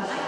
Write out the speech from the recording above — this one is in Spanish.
cosas.